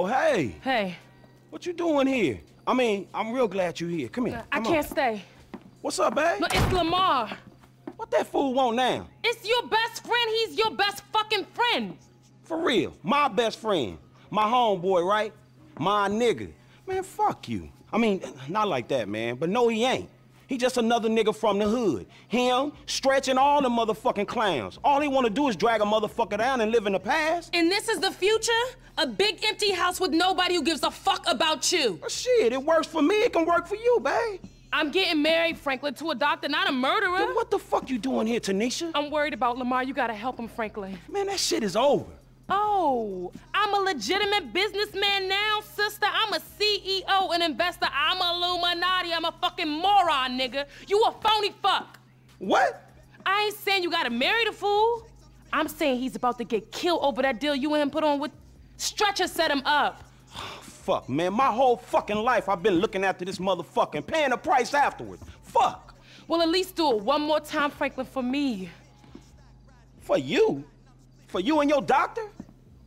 Oh, hey. Hey, What you doing here? I mean, I'm real glad you're here. Come here. I come can't on. stay. What's up, babe? No, it's Lamar. What that fool want now? It's your best friend. He's your best fucking friend. For real. My best friend. My homeboy, right? My nigga. Man, fuck you. I mean, not like that, man. But no, he ain't. He just another nigga from the hood. Him, stretching all the motherfucking clowns. All he wanna do is drag a motherfucker down and live in the past. And this is the future? A big empty house with nobody who gives a fuck about you. Well, shit, it works for me. It can work for you, babe. I'm getting married, Franklin, to a doctor, not a murderer. Then what the fuck you doing here, Tanisha? I'm worried about Lamar. You gotta help him, Franklin. Man, that shit is over. Oh, I'm a legitimate businessman now, sister. I'm a CEO, an investor. I'm a Illuminati. I'm a fucking moron, nigga. You a phony fuck. What? I ain't saying you gotta marry the fool. I'm saying he's about to get killed over that deal you and him put on with Stretcher set him up. Fuck, man. My whole fucking life I've been looking after this motherfucking paying the price afterwards. Fuck. Well, at least do it one more time, Franklin, for me. For you? For you and your doctor?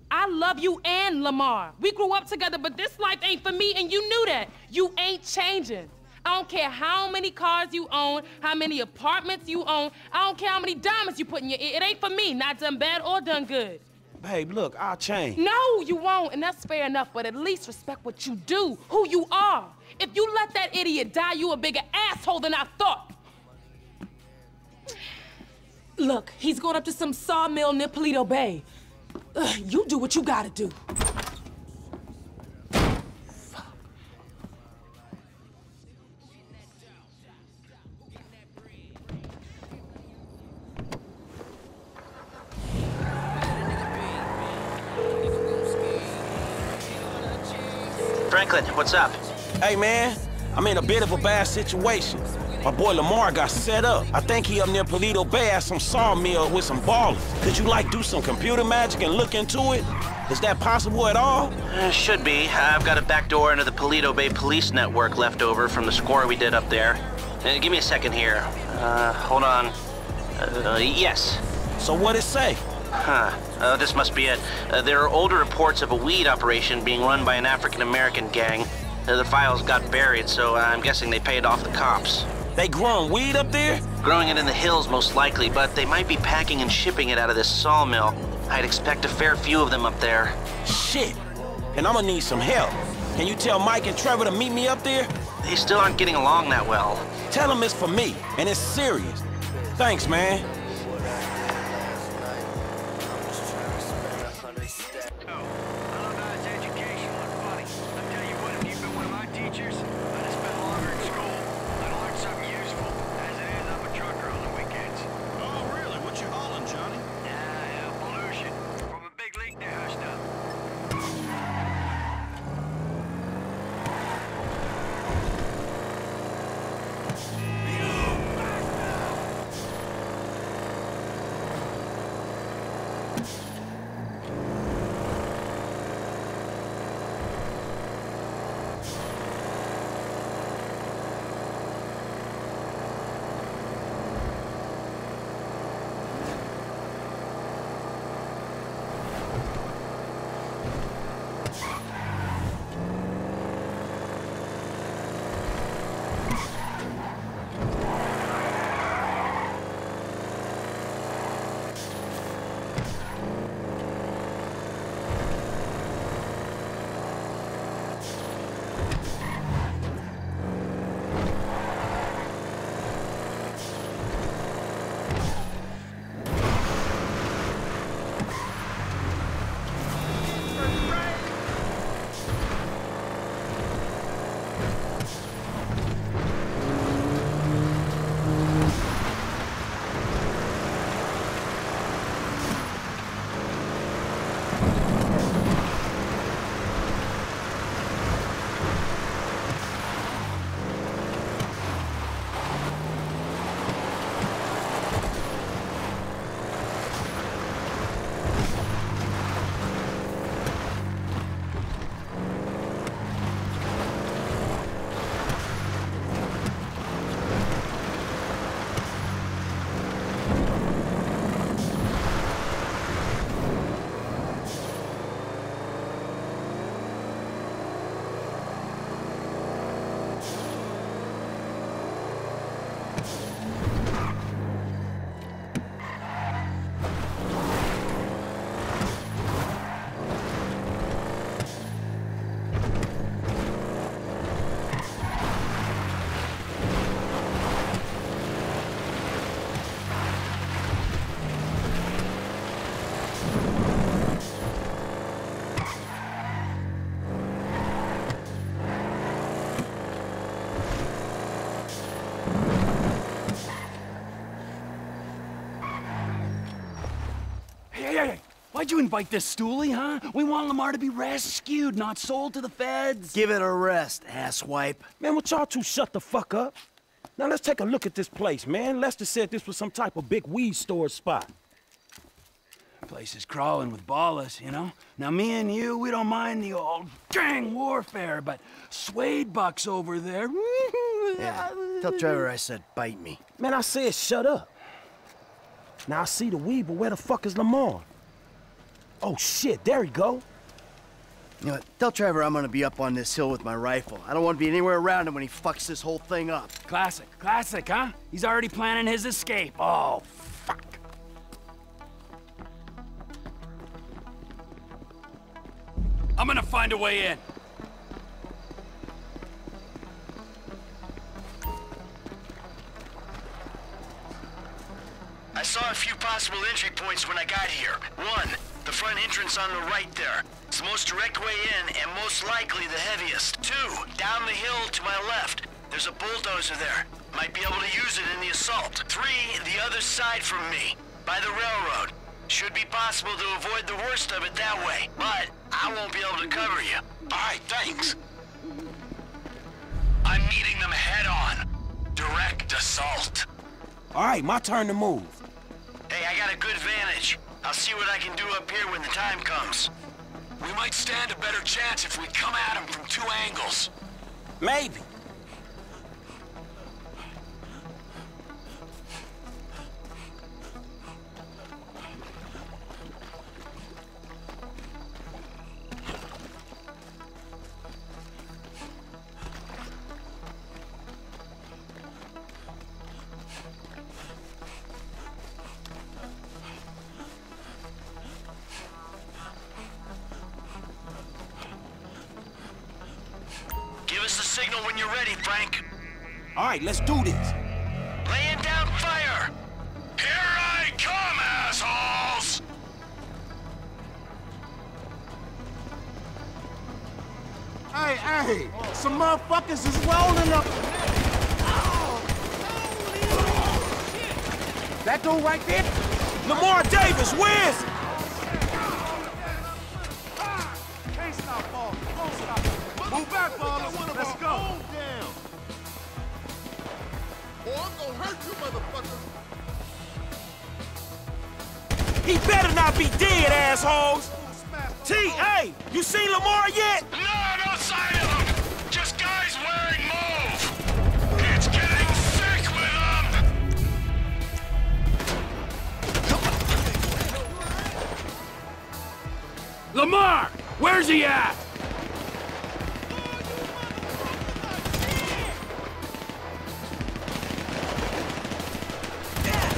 I love you and Lamar. We grew up together, but this life ain't for me, and you knew that. You ain't changing. I don't care how many cars you own, how many apartments you own. I don't care how many diamonds you put in your ear. It ain't for me, not done bad or done good. Babe, look, I'll change. No, you won't, and that's fair enough, but at least respect what you do, who you are. If you let that idiot die, you a bigger asshole than I thought. Look, he's going up to some sawmill near Paleto Bay. Ugh, you do what you gotta do. Franklin, what's up? Hey, man, I'm in a bit of a bad situation. My boy Lamar got set up. I think he up near Paleto Bay at some sawmill with some ballers. Could you, like, do some computer magic and look into it? Is that possible at all? Uh, should be. I've got a back door into the Paleto Bay Police Network left over from the score we did up there. Uh, give me a second here. Uh, hold on. Uh, yes. So what it say? Huh. Uh, this must be it. Uh, there are older reports of a weed operation being run by an African-American gang. Uh, the files got buried, so I'm guessing they paid off the cops. They growing weed up there? Growing it in the hills, most likely, but they might be packing and shipping it out of this sawmill. I'd expect a fair few of them up there. Shit. And I'm gonna need some help. Can you tell Mike and Trevor to meet me up there? They still aren't getting along that well. Tell them it's for me, and it's serious. Thanks, man. Why'd you invite this stoolie, huh? We want Lamar to be rescued, not sold to the feds. Give it a rest, asswipe. Man, would y'all two shut the fuck up? Now let's take a look at this place, man. Lester said this was some type of big weed storage spot. Place is crawling with ballers, you know? Now, me and you, we don't mind the old gang warfare, but Suede Buck's over there. Yeah, tell Trevor I said bite me. Man, I said shut up. Now I see the weed, but where the fuck is Lamar? Oh shit, there he go. You know what? Tell Trevor I'm gonna be up on this hill with my rifle. I don't want to be anywhere around him when he fucks this whole thing up. Classic, classic, huh? He's already planning his escape. Oh, fuck. I'm gonna find a way in. I saw a few possible entry points when I got here. One, the front entrance on the right there. It's the most direct way in and most likely the heaviest. Two, down the hill to my left. There's a bulldozer there. Might be able to use it in the assault. Three, the other side from me, by the railroad. Should be possible to avoid the worst of it that way, but I won't be able to cover you. Alright, thanks. I'm meeting them head on. Direct assault. All right, my turn to move. Hey, I got a good vantage. I'll see what I can do up here when the time comes. We might stand a better chance if we come at him from two angles. Maybe. Hey, hey, some motherfuckers is rolling up. That dude right there? Lamar Davis, where's... Can't stop, ball. Don't stop. Move back, ballers. Let's go. down. Boy, I'm gonna hurt you, motherfucker. He better not be dead, assholes. T, hey, you seen Lamar yet? Lamar! Where's he at?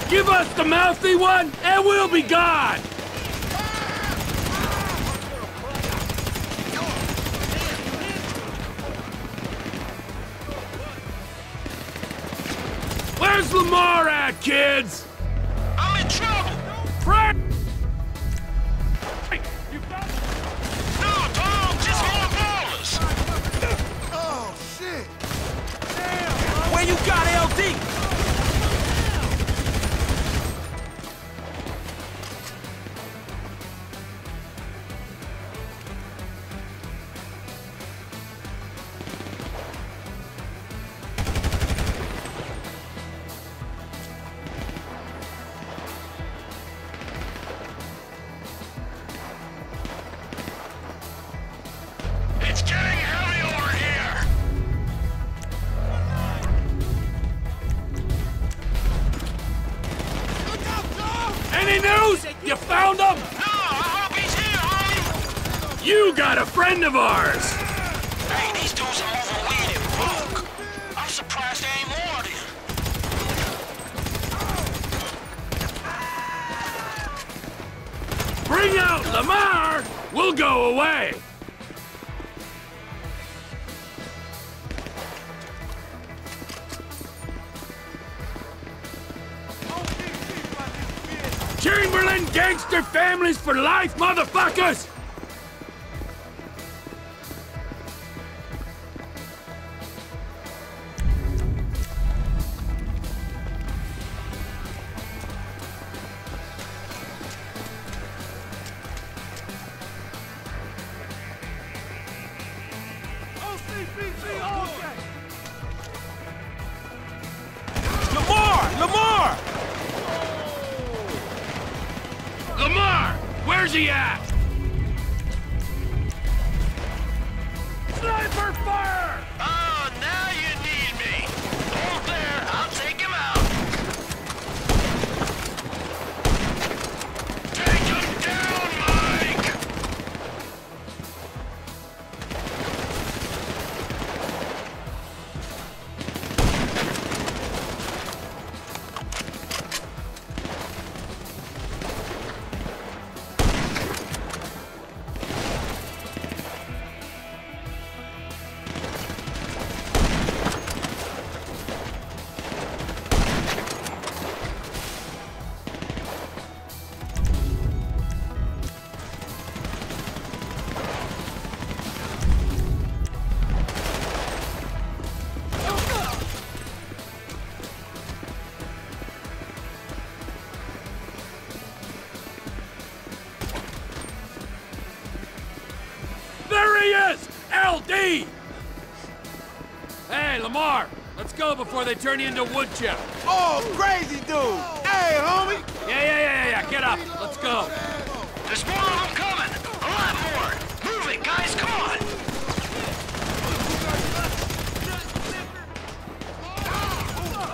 Give us the mouthy one, and we'll be gone! Where's Lamar at, kids? You got LD? Found him? No, I hope he's here, homie! You got a friend of ours! Hey, these dudes are moving weed in bulk. I'm surprised there ain't more of them. Bring out Lamar! We'll go away! Chamberlain gangster families for life, motherfuckers! LD! Hey, Lamar, let's go before they turn you into wood chip. Oh, crazy dude. Hey, homie. Yeah, yeah, yeah, yeah, get up. Let's go. There's more of them coming. A lot more. Move it, guys. Come on.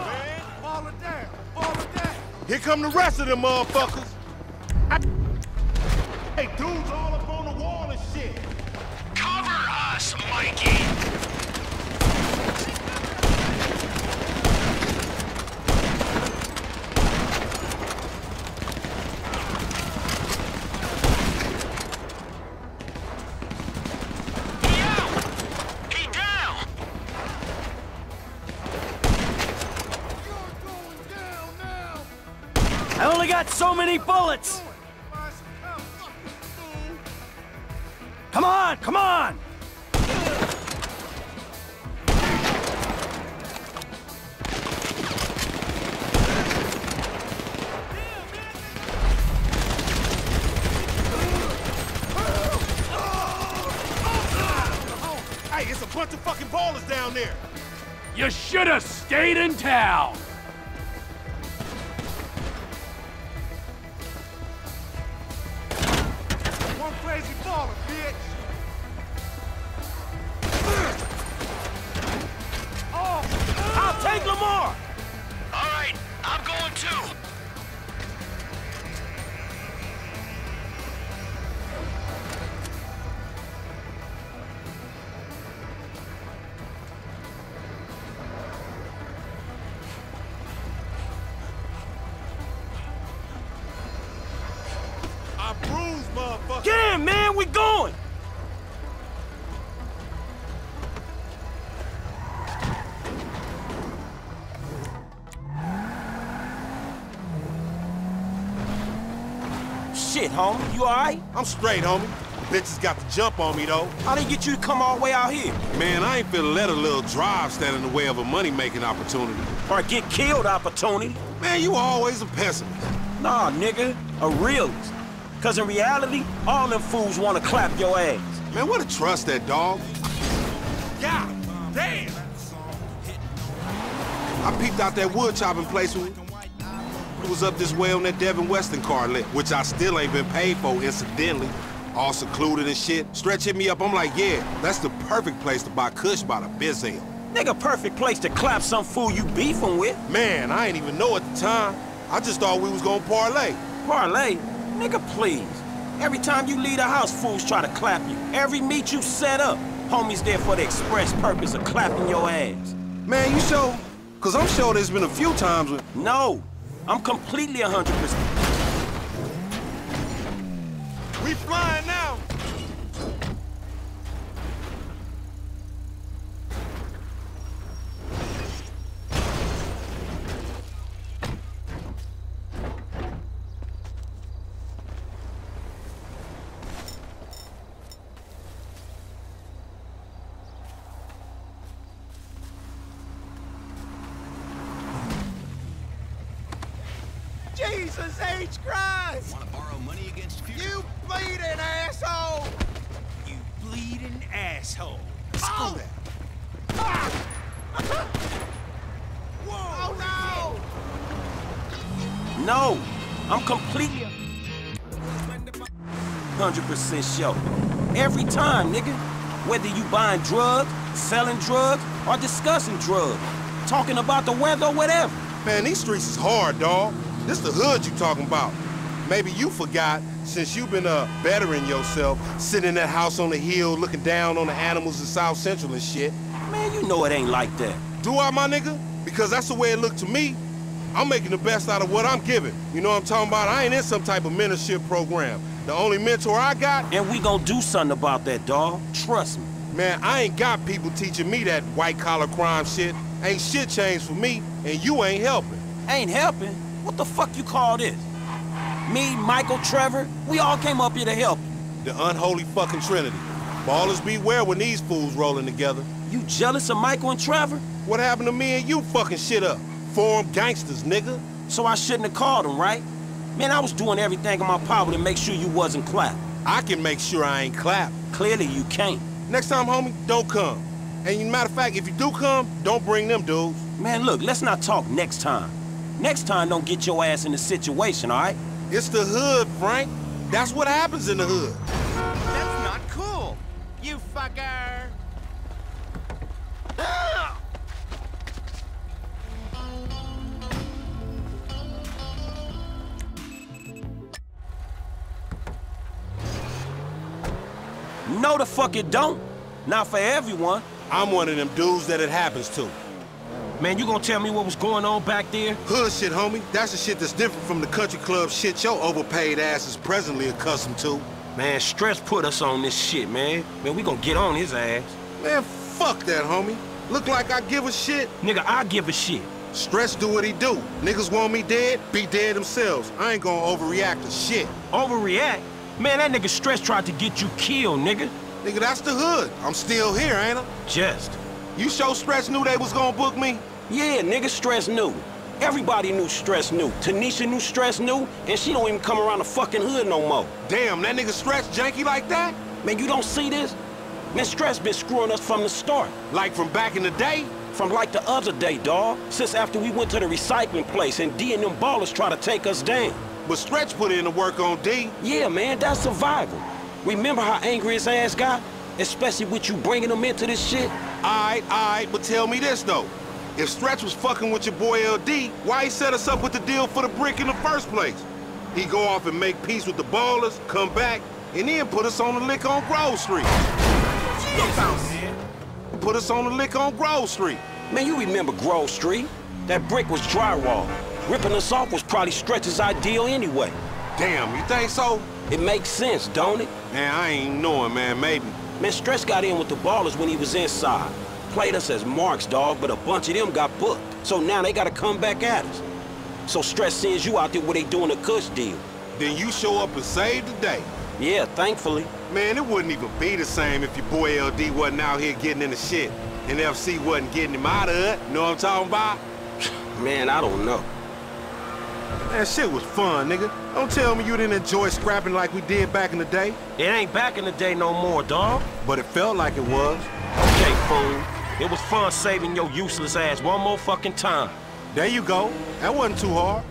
Man, fall it down. Fall it down. Here come the rest of them motherfuckers. Got so many bullets. Find some cover, fool. Come on, come on! Hey, it's a bunch of fucking ballers down there. You should have stayed in town. Crazy baller, bitch. Homie, you alright? I'm straight, homie. Bitches got the jump on me, though. How they get you to come all the way out here? Man, I ain't finna let a little drive stand in the way of a money-making opportunity. Or a get killed opportunity? Man, you always a pessimist. Nah, nigga, a realist. Cause in reality, all them fools wanna clap your ass. Man, what a trust that dog. God damn. I peeped out that wood chopping place it was up this way on that Devin Weston car lit, which I still ain't been paid for, incidentally. All secluded and shit. Stretch hit me up, I'm like, yeah, that's the perfect place to buy Kush by the bizzle. Nigga, perfect place to clap some fool you beefing with. Man, I ain't even know at the time. I just thought we was gonna parlay. Parlay? Nigga, please. Every time you leave the house, fools try to clap you. Every meet you set up, homies there for the express purpose of clapping your ass. Man, you sure? Cause I'm sure there's been a few times when... No, I'm completely 100%. We flying now. Jesus H. Christ! Want to borrow money against future? You bleeding asshole! You bleeding asshole. Oh! Ah! Whoa! Oh no! No, I'm completely. 100% sure. Every time, nigga. Whether you buying drugs, selling drugs, or discussing drugs. Talking about the weather or whatever. Man, these streets is hard, dawg. This the hood you talking about. Maybe you forgot, since you've been uh, bettering yourself, sitting in that house on the hill looking down on the animals in South Central and shit. Man, you know it ain't like that. Do I, my nigga? Because that's the way it looked to me. I'm making the best out of what I'm giving. You know what I'm talking about? I ain't in some type of mentorship program. The only mentor I got... And we gonna do something about that, dawg. Trust me. Man, I ain't got people teaching me that white-collar crime shit. Ain't shit changed for me, and you ain't helping. Ain't helping? What the fuck you call this? Me, Michael, Trevor, we all came up here to help The unholy fucking trinity. Ballers beware when these fools rolling together. you. jealous of Michael and Trevor? What happened to me and you fucking shit up? Form gangsters, nigga. So I shouldn't have called them, right? Man, I was doing everything in my power to make sure you wasn't clapped. I can make sure I ain't clapped. Clearly you can't. Next time, homie, don't come. And matter of fact, if you do come, don't bring them dudes. Man, look, let's not talk next time. Next time, don't get your ass in the situation, all right? It's the hood, Frank. That's what happens in the hood. That's not cool. You fucker. No, the fuck it don't. Not for everyone. I'm one of them dudes that it happens to. Man, you gonna tell me what was going on back there? Hood shit, homie. That's the shit that's different from the country club shit your overpaid ass is presently accustomed to. Man, Stretch put us on this shit, man. Man, we gonna get on his ass. Man, fuck that, homie. Look like I give a shit. Nigga, I give a shit. Stretch do what he do. Niggas want me dead, be dead themselves. I ain't gonna overreact to shit. Overreact? Man, that nigga Stretch tried to get you killed, nigga. Nigga, that's the hood. I'm still here, ain't I? Just. You sure Stretch knew they was gonna book me? Yeah, nigga, Stretch knew. Everybody knew Stretch knew. Tanisha knew Stretch knew, and she don't even come around the fucking hood no more. Damn, that nigga Stretch janky like that? Man, you don't see this? Man, Stretch been screwing us from the start. Like from back in the day? From like the other day, dawg. Since after we went to the recycling place and D and them ballers try to take us down. But Stretch put in the work on D. Yeah, man, that's survival. Remember how angry his ass got? Especially with you bringing him into this shit? Aight, aight, but tell me this though. If Stretch was fucking with your boy LD, why he set us up with the deal for the brick in the first place? He go off and make peace with the ballers, come back, and then put us on the lick on Grove Street. Put us on the lick on Grove Street. Man, you remember Grove Street? That brick was drywall. Ripping us off was probably Stretch's ideal anyway. Damn, you think so? It makes sense, don't it? Man, I ain't knowing, man, maybe. Man, Stretch got in with the ballers when he was inside. Played us as marks, dog, but a bunch of them got booked. So now they gotta come back at us. So Stretch sends you out there where they doing a Kush deal. Then you show up and save the day. Yeah, thankfully. Man, it wouldn't even be the same if your boy LD wasn't out here getting in the shit. And FC wasn't getting him out of it. Know what I'm talking about? Man, I don't know. That shit was fun, nigga. Don't tell me you didn't enjoy scrapping like we did back in the day. It ain't back in the day no more, dog. But it felt like it was. Okay, fool. It was fun saving your useless ass one more fucking time. There you go. That wasn't too hard.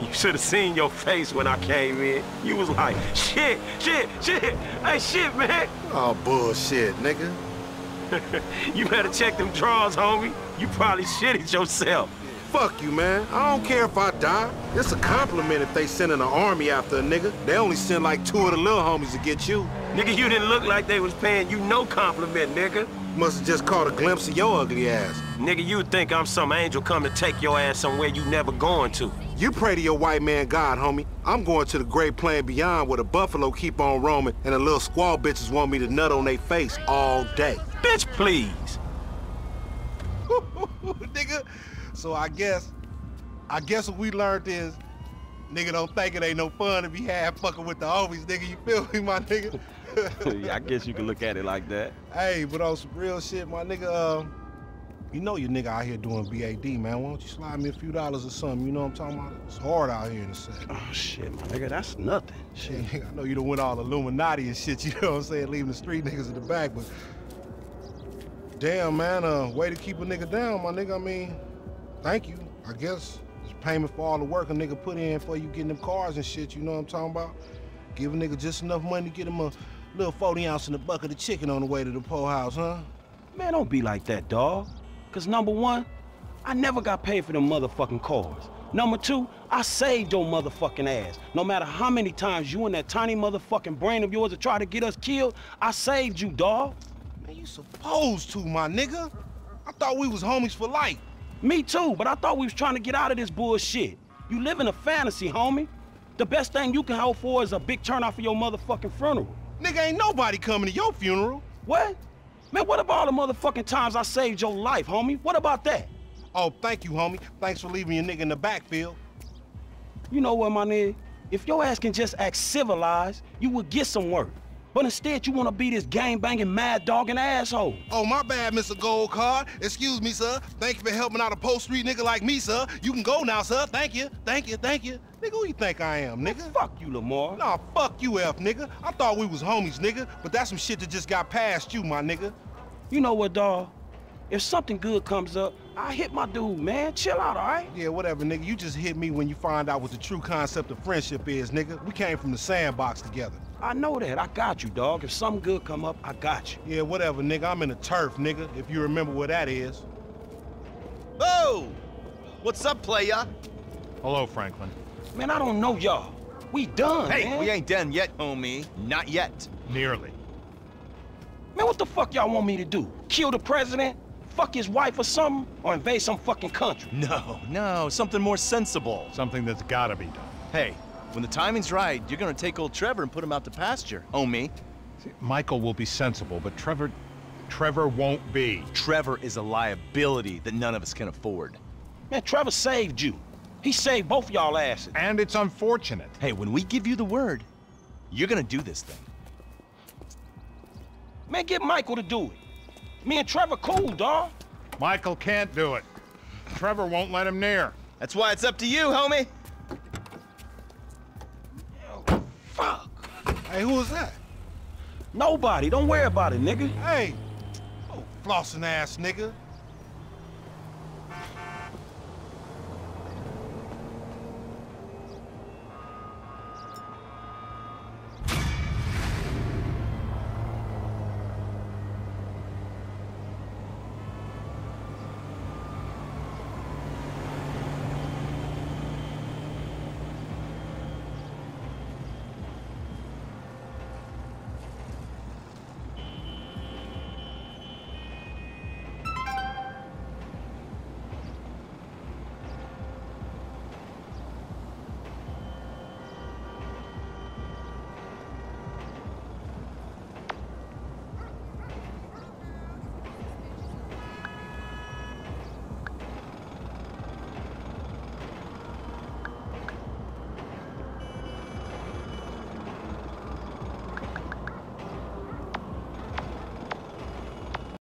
You should have seen your face when I came in. You was like, shit, shit, shit. Hey, shit, man. Oh, bullshit, nigga. You better check them drawers, homie. You probably shitted yourself. Fuck you, man. I don't care if I die. It's a compliment if they sending an army after a nigga. They only send like two of the little homies to get you. Nigga, you didn't look like they was paying you no compliment, nigga. Must have just caught a glimpse of your ugly ass. Nigga, you think I'm some angel come to take your ass somewhere you never going to. You pray to your white man God, homie. I'm going to the great plain beyond where the buffalo keep on roaming and the little squaw bitches want me to nut on their face all day. Bitch, please. nigga, so I guess, I guess what we learned is, nigga don't think it ain't no fun to be half fucking with the homies, nigga. You feel me, my nigga? yeah, I guess you can look at it like that. Hey, but on some real shit, my nigga, uh, you know your nigga out here doing BAD, man. Why don't you slide me a few dollars or something? You know what I'm talking about? It's hard out here in the city. Oh, shit, my nigga, that's nothing. Shit, nigga, I know you done went all Illuminati and shit, you know what I'm saying? Leaving the street niggas in the back, but damn, man, uh, way to keep a nigga down, my nigga. I mean, thank you, I guess. It's payment for all the work a nigga put in for you getting them cars and shit, you know what I'm talking about? Give a nigga just enough money to get him a little 40 ounce and a bucket of chicken on the way to the poorhouse, huh? Man, don't be like that, dawg. Cause number one, I never got paid for them motherfucking cars. Number two, I saved your motherfucking ass. No matter how many times you and that tiny motherfucking brain of yours have tried to get us killed, I saved you, dawg. Man, you supposed to, my nigga. I thought we was homies for life. Me too, but I thought we was trying to get out of this bullshit. You live in a fantasy, homie. The best thing you can hope for is a big turnout for your motherfucking funeral. Nigga, ain't nobody coming to your funeral. What? Man, what about all the motherfucking times I saved your life, homie? What about that? Oh, thank you, homie. Thanks for leaving your nigga in the backfield. You know what, my nigga? If your ass can just act civilized, you would get some work. But instead, you want to be this gang-banging, mad-dogging asshole. Oh, my bad, Mr. Gold Card. Excuse me, sir. Thank you for helping out a post street nigga like me, sir. You can go now, sir. Thank you. Thank you. Thank you. Nigga, who you think I am, nigga? Fuck you, Lamar. Nah, fuck you, F, nigga. I thought we was homies, nigga. But that's some shit that just got past you, my nigga. You know what, dawg? If something good comes up, I hit my dude, man. Chill out, all right? Yeah, whatever, nigga. You just hit me when you find out what the true concept of friendship is, nigga. We came from the sandbox together. I know that. I got you, dog. If something good come up, I got you. Yeah, whatever, nigga. I'm in the turf, nigga, if you remember where that is. Oh! What's up, playa? Hello, Franklin. Man, I don't know y'all. We done, Hey, man. we ain't done yet, homie. Not yet. Nearly. Man, what the fuck y'all want me to do? Kill the president? Fuck his wife or something? Or invade some fucking country? No, no, something more sensible. Something that's gotta be done. Hey, when the timing's right, you're gonna take old Trevor and put him out to pasture, oh, homie. See, Michael will be sensible, but Trevor... Trevor won't be. Trevor is a liability that none of us can afford. Man, Trevor saved you. He saved both y'all asses. And it's unfortunate. Hey, when we give you the word, you're gonna do this thing. Man, get Michael to do it. Me and Trevor cool, dawg. Michael can't do it. Trevor won't let him near. That's why it's up to you, homie. Hey, who was that? Nobody. Don't worry about it, nigga. Hey! Oh, flossing ass nigga.